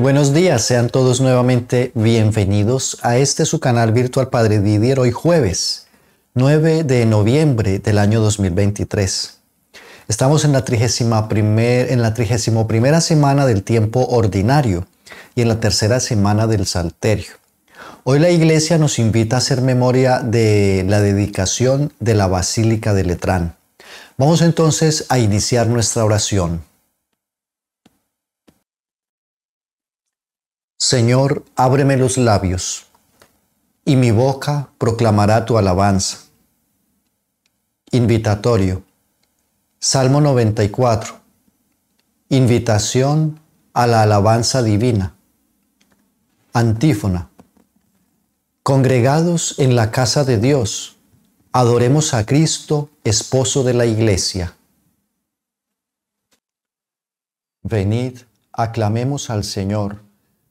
Buenos días, sean todos nuevamente bienvenidos a este su canal virtual Padre Didier hoy jueves 9 de noviembre del año 2023. Estamos en la, trigésima primer, en la trigésimo primera semana del tiempo ordinario y en la tercera semana del Salterio. Hoy la iglesia nos invita a hacer memoria de la dedicación de la Basílica de Letrán. Vamos entonces a iniciar nuestra oración. Señor, ábreme los labios, y mi boca proclamará tu alabanza. Invitatorio. Salmo 94. Invitación a la alabanza divina. Antífona. Congregados en la casa de Dios, adoremos a Cristo, esposo de la iglesia. Venid, aclamemos al Señor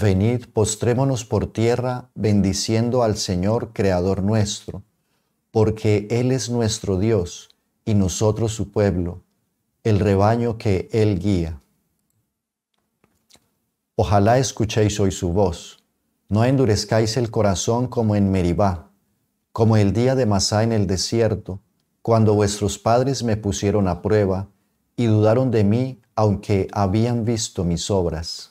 Venid, postrémonos por tierra, bendiciendo al Señor, Creador nuestro, porque Él es nuestro Dios y nosotros su pueblo, el rebaño que Él guía. Ojalá escuchéis hoy su voz, no endurezcáis el corazón como en Meribá, como el día de Masá en el desierto, cuando vuestros padres me pusieron a prueba y dudaron de mí, aunque habían visto mis obras.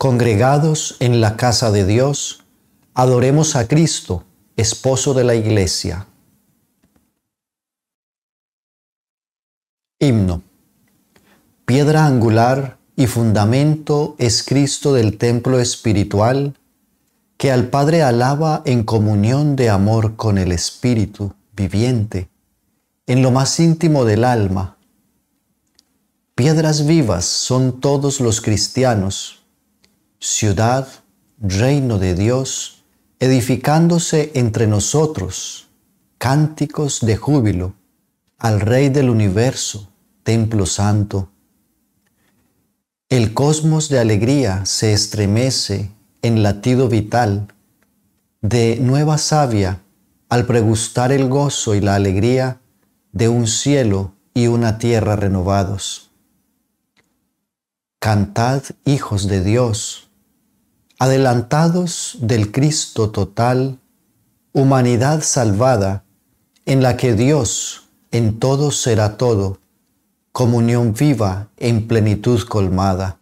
congregados en la casa de Dios, adoremos a Cristo, esposo de la iglesia. Himno. Piedra angular y fundamento es Cristo del templo espiritual, que al Padre alaba en comunión de amor con el Espíritu viviente, en lo más íntimo del alma. Piedras vivas son todos los cristianos, ciudad, reino de Dios, edificándose entre nosotros, cánticos de júbilo al Rey del universo, templo santo. El cosmos de alegría se estremece en latido vital, de nueva savia al pregustar el gozo y la alegría de un cielo y una tierra renovados. Cantad, hijos de Dios, adelantados del Cristo total, humanidad salvada, en la que Dios en todo será todo, comunión viva en plenitud colmada.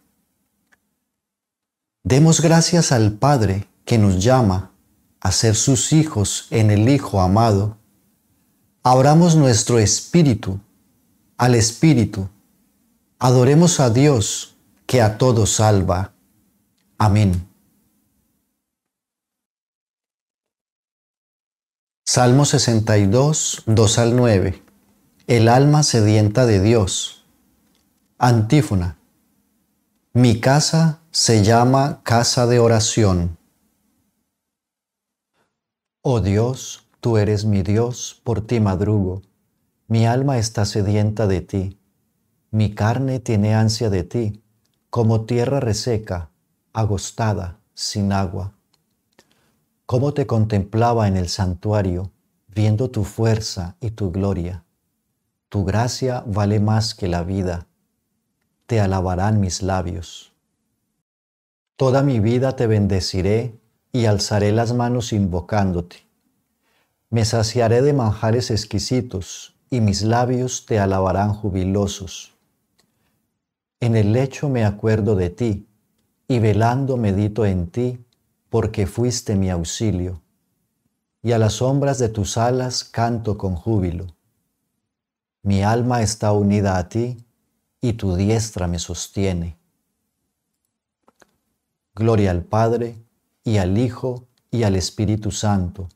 Demos gracias al Padre que nos llama a ser sus hijos en el Hijo amado. Abramos nuestro espíritu al Espíritu. Adoremos a Dios que a todos salva. Amén. Salmo 62, 2 al 9. El alma sedienta de Dios. Antífona. Mi casa se llama casa de oración. Oh Dios, tú eres mi Dios, por ti madrugo. Mi alma está sedienta de ti. Mi carne tiene ansia de ti, como tierra reseca, agostada, sin agua cómo te contemplaba en el santuario, viendo tu fuerza y tu gloria. Tu gracia vale más que la vida, te alabarán mis labios. Toda mi vida te bendeciré y alzaré las manos invocándote. Me saciaré de manjares exquisitos y mis labios te alabarán jubilosos. En el lecho me acuerdo de ti y velando medito en ti porque fuiste mi auxilio, y a las sombras de tus alas canto con júbilo. Mi alma está unida a ti, y tu diestra me sostiene. Gloria al Padre, y al Hijo, y al Espíritu Santo,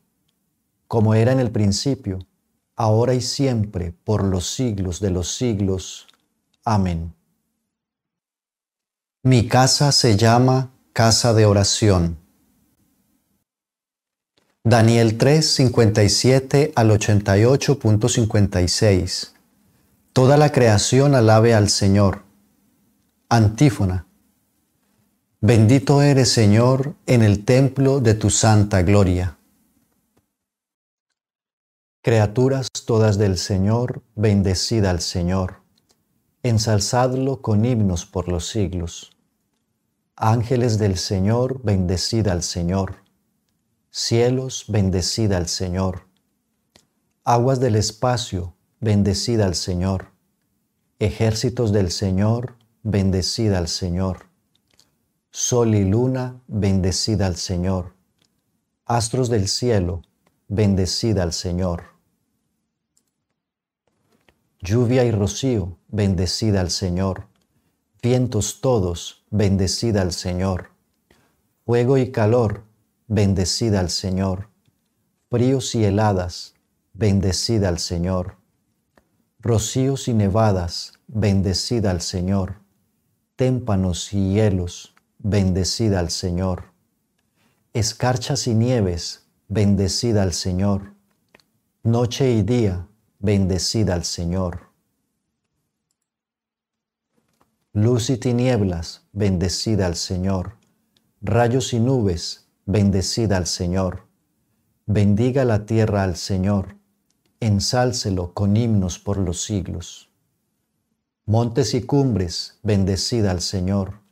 como era en el principio, ahora y siempre, por los siglos de los siglos. Amén. Mi casa se llama casa de oración. Daniel 3, 57 al 88.56. Toda la creación alabe al Señor. Antífona. Bendito eres, Señor, en el templo de tu santa gloria. Criaturas todas del Señor, bendecida al Señor. Ensalzadlo con himnos por los siglos. Ángeles del Señor, bendecida al Señor. Cielos, bendecida al Señor. Aguas del espacio, bendecida al Señor. Ejércitos del Señor, bendecida al Señor. Sol y luna, bendecida al Señor. Astros del cielo, bendecida al Señor. Lluvia y rocío, bendecida al Señor. Vientos todos, bendecida al Señor. Fuego y calor, bendecida al Señor. Fríos y heladas, bendecida al Señor. Rocíos y nevadas, bendecida al Señor. Témpanos y hielos, bendecida al Señor. Escarchas y nieves, bendecida al Señor. Noche y día, bendecida al Señor. Luz y tinieblas, bendecida al Señor. Rayos y nubes, bendecida al Señor. Bendiga la tierra al Señor, ensálcelo con himnos por los siglos. Montes y cumbres, bendecida al Señor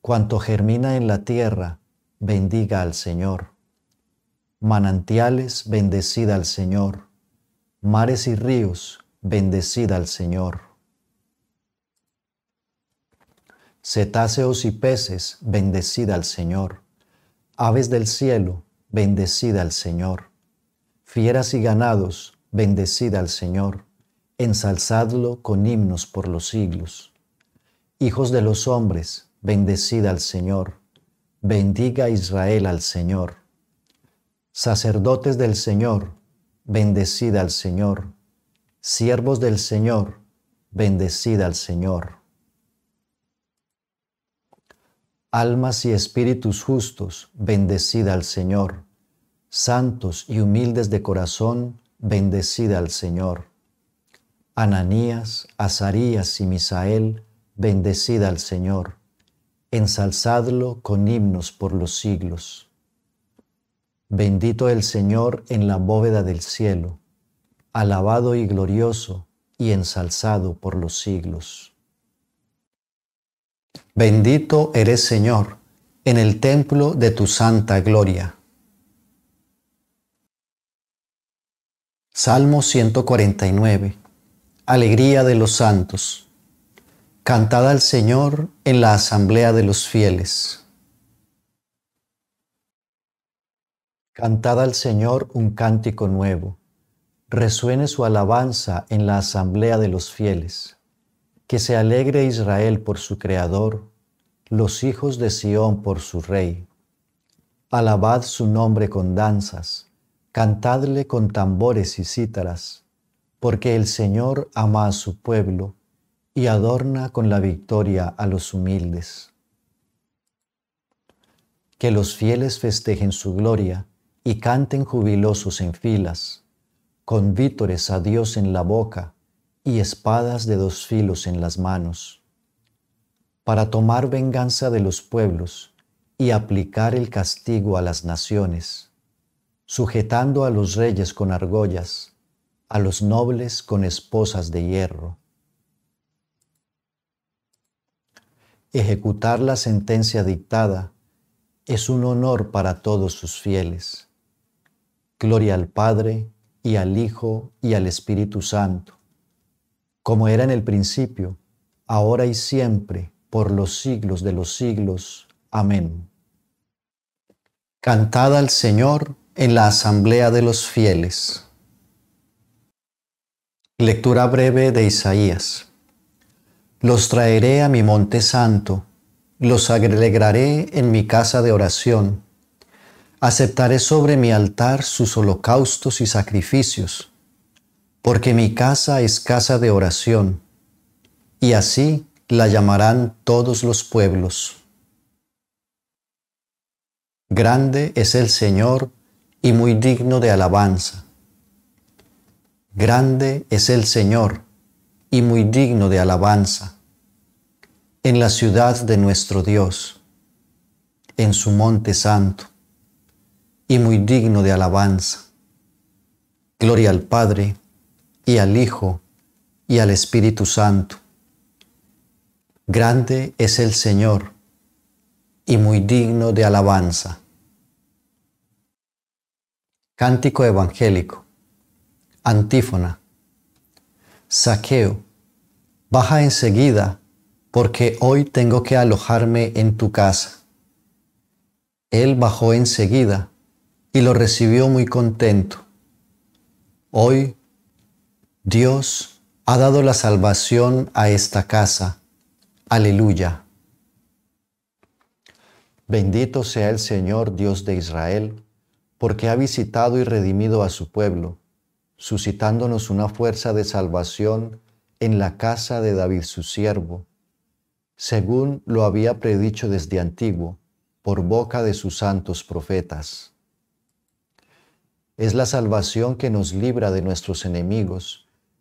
Cuanto germina en la tierra, bendiga al Señor. Manantiales, bendecida al Señor. Mares y ríos, bendecida al Señor. Cetáceos y peces, bendecida al Señor. Aves del cielo, bendecida al Señor. Fieras y ganados, bendecida al Señor. Ensalzadlo con himnos por los siglos. Hijos de los hombres, bendecida al Señor, bendiga Israel al Señor. Sacerdotes del Señor, bendecida al Señor. Siervos del Señor, bendecida al Señor. Almas y espíritus justos, bendecida al Señor. Santos y humildes de corazón, bendecida al Señor. Ananías, Azarías y Misael, bendecida al Señor ensalzadlo con himnos por los siglos. Bendito el Señor en la bóveda del cielo, alabado y glorioso y ensalzado por los siglos. Bendito eres Señor en el templo de tu santa gloria. Salmo 149. Alegría de los santos. Cantad al Señor en la asamblea de los fieles. Cantad al Señor un cántico nuevo. Resuene su alabanza en la asamblea de los fieles. Que se alegre Israel por su Creador, los hijos de Sión por su Rey. Alabad su nombre con danzas, cantadle con tambores y cítaras, porque el Señor ama a su pueblo y adorna con la victoria a los humildes. Que los fieles festejen su gloria y canten jubilosos en filas, con vítores a Dios en la boca y espadas de dos filos en las manos, para tomar venganza de los pueblos y aplicar el castigo a las naciones, sujetando a los reyes con argollas, a los nobles con esposas de hierro Ejecutar la sentencia dictada es un honor para todos sus fieles. Gloria al Padre y al Hijo y al Espíritu Santo, como era en el principio, ahora y siempre, por los siglos de los siglos. Amén. Cantad al Señor en la asamblea de los fieles. Lectura breve de Isaías. Los traeré a mi monte santo, los alegraré en mi casa de oración. Aceptaré sobre mi altar sus holocaustos y sacrificios, porque mi casa es casa de oración, y así la llamarán todos los pueblos. Grande es el Señor y muy digno de alabanza. Grande es el Señor y muy digno de alabanza. En la ciudad de nuestro Dios, en su monte santo, y muy digno de alabanza. Gloria al Padre, y al Hijo, y al Espíritu Santo. Grande es el Señor y muy digno de alabanza. Cántico evangélico. Antífona. Saqueo. Baja enseguida, porque hoy tengo que alojarme en tu casa. Él bajó enseguida y lo recibió muy contento. Hoy Dios ha dado la salvación a esta casa. Aleluya. Bendito sea el Señor Dios de Israel, porque ha visitado y redimido a su pueblo, suscitándonos una fuerza de salvación en la casa de David su siervo, según lo había predicho desde antiguo, por boca de sus santos profetas. Es la salvación que nos libra de nuestros enemigos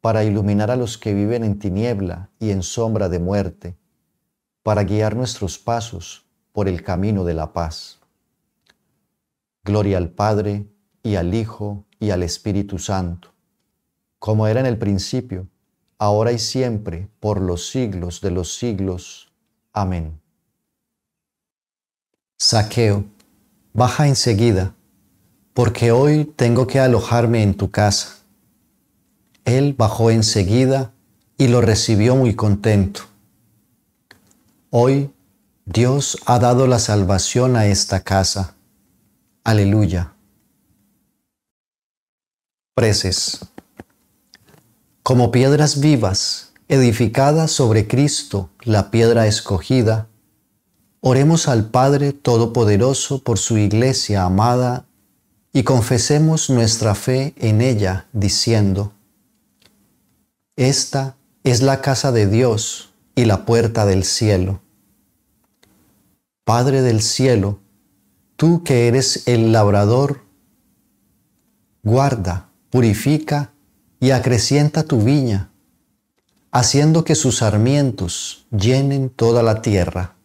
para iluminar a los que viven en tiniebla y en sombra de muerte, para guiar nuestros pasos por el camino de la paz. Gloria al Padre y al Hijo y al Espíritu Santo, como era en el principio, ahora y siempre, por los siglos de los siglos. Amén. Saqueo, baja enseguida, porque hoy tengo que alojarme en tu casa. Él bajó enseguida y lo recibió muy contento. Hoy Dios ha dado la salvación a esta casa. Aleluya. Preces. Como piedras vivas, edificadas sobre Cristo, la piedra escogida, oremos al Padre Todopoderoso por su iglesia amada y confesemos nuestra fe en ella, diciendo, Esta es la casa de Dios y la puerta del cielo. Padre del cielo, tú que eres el labrador, guarda, purifica y acrecienta tu viña, haciendo que sus sarmientos llenen toda la tierra.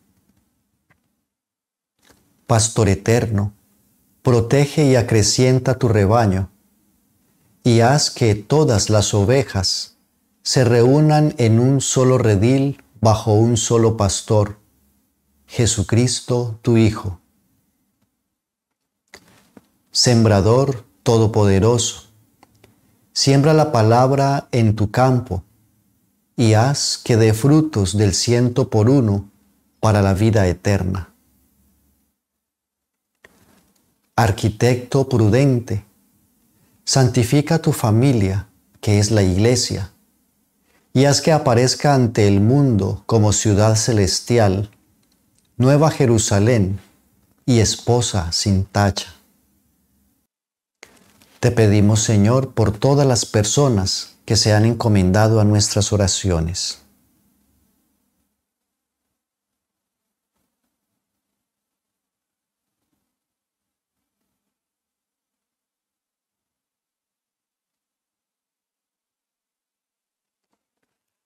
Pastor eterno, protege y acrecienta tu rebaño, y haz que todas las ovejas se reúnan en un solo redil bajo un solo pastor Jesucristo, tu Hijo. Sembrador Todopoderoso, siembra la palabra en tu campo y haz que dé frutos del ciento por uno para la vida eterna. Arquitecto prudente, santifica tu familia, que es la iglesia, y haz que aparezca ante el mundo como ciudad celestial Nueva Jerusalén y esposa sin tacha. Te pedimos, Señor, por todas las personas que se han encomendado a nuestras oraciones.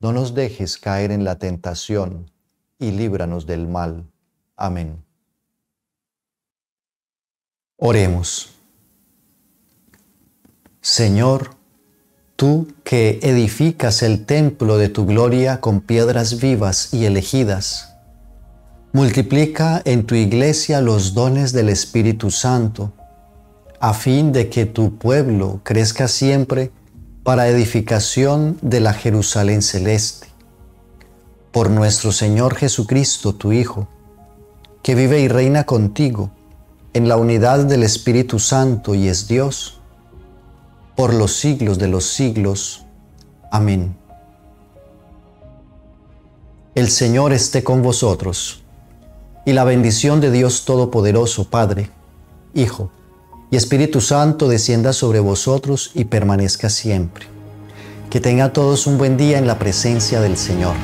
No nos dejes caer en la tentación, y líbranos del mal. Amén. Oremos. Señor, tú que edificas el templo de tu gloria con piedras vivas y elegidas, multiplica en tu iglesia los dones del Espíritu Santo, a fin de que tu pueblo crezca siempre para edificación de la Jerusalén celeste. Por nuestro Señor Jesucristo, tu Hijo, que vive y reina contigo en la unidad del Espíritu Santo y es Dios, por los siglos de los siglos. Amén. El Señor esté con vosotros, y la bendición de Dios Todopoderoso, Padre, Hijo y Espíritu Santo descienda sobre vosotros y permanezca siempre. Que tenga todos un buen día en la presencia del Señor.